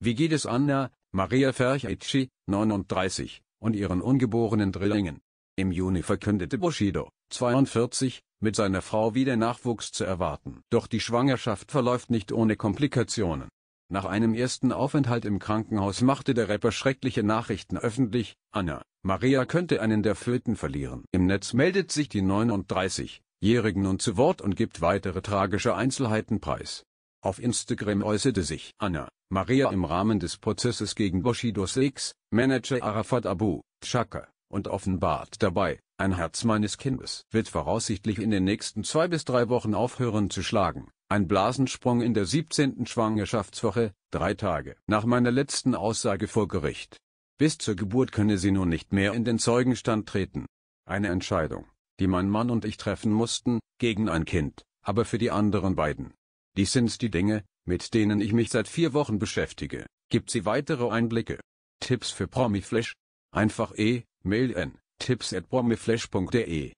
Wie geht es Anna, Maria Ferchitschi, 39, und ihren ungeborenen Drillingen? Im Juni verkündete Bushido, 42, mit seiner Frau wieder Nachwuchs zu erwarten. Doch die Schwangerschaft verläuft nicht ohne Komplikationen. Nach einem ersten Aufenthalt im Krankenhaus machte der Rapper schreckliche Nachrichten öffentlich, Anna, Maria könnte einen der Föten verlieren. Im Netz meldet sich die 39-Jährigen nun zu Wort und gibt weitere tragische Einzelheiten preis. Auf Instagram äußerte sich Anna, Maria im Rahmen des Prozesses gegen Bushidos Ex-Manager Arafat Abu Chaka und offenbart dabei, ein Herz meines Kindes wird voraussichtlich in den nächsten zwei bis drei Wochen aufhören zu schlagen. Ein Blasensprung in der 17. Schwangerschaftswoche, drei Tage nach meiner letzten Aussage vor Gericht. Bis zur Geburt könne sie nun nicht mehr in den Zeugenstand treten. Eine Entscheidung, die mein Mann und ich treffen mussten, gegen ein Kind, aber für die anderen beiden. Dies sind die Dinge, mit denen ich mich seit vier Wochen beschäftige. Gibt sie weitere Einblicke? Tipps für Promiflash? Einfach e-mail n tipps at promiflash.de